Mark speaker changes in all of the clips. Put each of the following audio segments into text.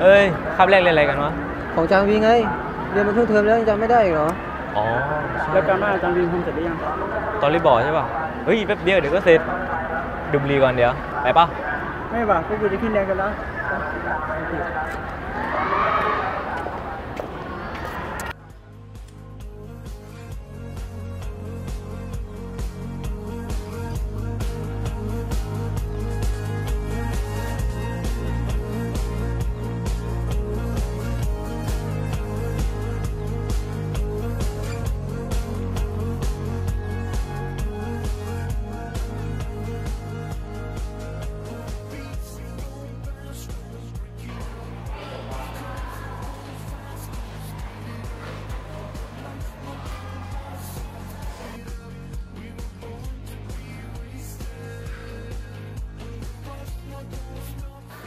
Speaker 1: เอ้ยคาบแรกเรียนอะไรกันวะ
Speaker 2: ของจางวีไง เรียนมาครึ่งเทอมแล้วยังจำไม่ได้อีกเหรอ
Speaker 1: อ๋อ
Speaker 3: แล้วการบ้านอาจารย์วินทำเสร็จหรือยัง
Speaker 1: ตอนรีบอร์ดใช่ป่ะ เฮ้ยแป๊บเดียวเดี๋ยวก็เสร็จดูบุหรีก่อนเดี๋ยว ไปป่ะ
Speaker 3: ไม่ป่ะพวกกูจะขึ้นแดงกันแล้ว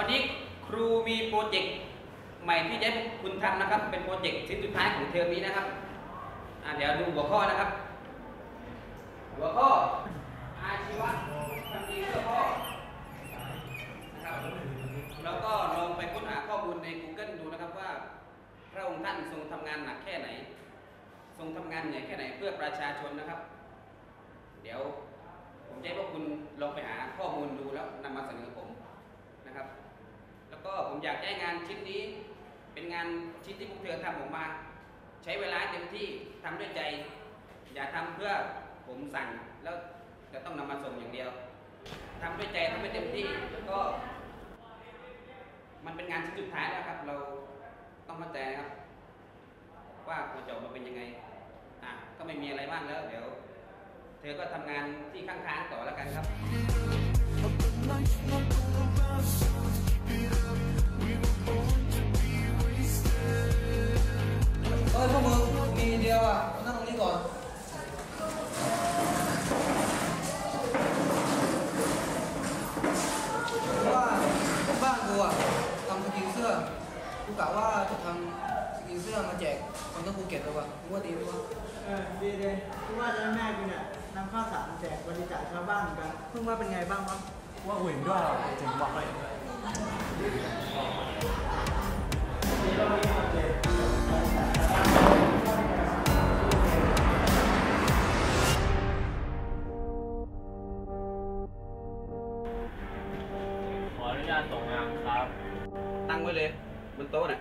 Speaker 4: วันนี้ครูมีโปรเจกต์ใหม่ที่จะคุณทำนะครับ เป็นโปรเจกต์ชิ้นสุดท้ายของเทอมนี้นะครับเดี๋ยวดูหัวข้อนะครับ หัวข้ออาชีวะทำดีเพื่อพ่อนะครับแล้วก็ลองไปค้นหาข้อมูลใน Google ดูนะครับว่า พระองค์ท่านทรงทำงานหนักแค่ไหน ทรงทำงานเหนื่อยแค่ไหนเพื่อประชาชนนะครับ เดี๋ยวผมจะให้พวกคุณลองไปหาข้อมูลดูแล้วนำมาเสนอผมนะครับ แล้วก็ ผมอยากให้งานชิ้นนี้ เป็นงานชิ้นที่พวกเธอทำออกมา ใช้เวลาเต็มที่ทำด้วยใจ อย่าทำเพื่อผมสั่งแล้วจะต้องนำมาส่งอย่างเดียวทำด้วยใจทำให้เต็มที่แล้วก็ มันเป็นงานชิ้นสุดท้ายแล้วครับ เราต้องเข้าใจนะครับ ว่าควรจะออกมาเป็นยังไงอะก็ไม่มีอะไรมากแล้ว เดี๋ยว เธอก็ทำงานที่ข้างๆต่อแล้วกันครับ
Speaker 2: เก็ตเลยว่ะกูว่าดีไหมวะ
Speaker 3: เออดีเลยคือว่าจะให้แม่กูเนี่ยนำข้าวสารแจกบริจาคชาวบ้านเหมือนกันเพิ่งว่าเป็นไงบ้างวะ
Speaker 5: ว่าหุ่นด้วยถึงบอกเลย
Speaker 1: ขออนุญาตส่งงานครับ
Speaker 4: ตั้งไว้เลยบนโต๊ะน่ะ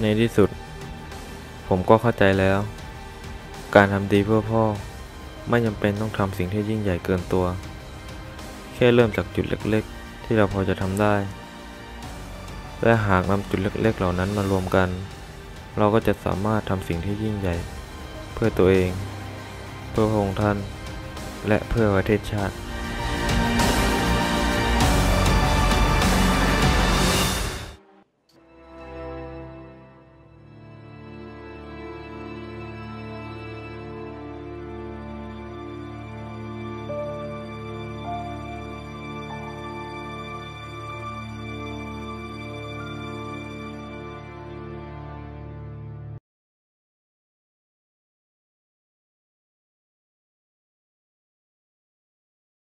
Speaker 1: ในที่สุด ผมก็เข้าใจแล้ว การทำดีเพื่อพ่อ ไม่จำเป็นต้องทำสิ่งที่ยิ่งใหญ่เกินตัว แค่เริ่มจากจุดเล็กๆ ที่เราพอจะทำได้ และหากนำจุดเล็กๆ เหล่านั้นมารวมกัน เราก็จะสามารถทำสิ่งที่ยิ่งใหญ่ เพื่อตัวเอง เพื่อพระองค์ท่าน และเพื่อประเทศชาติ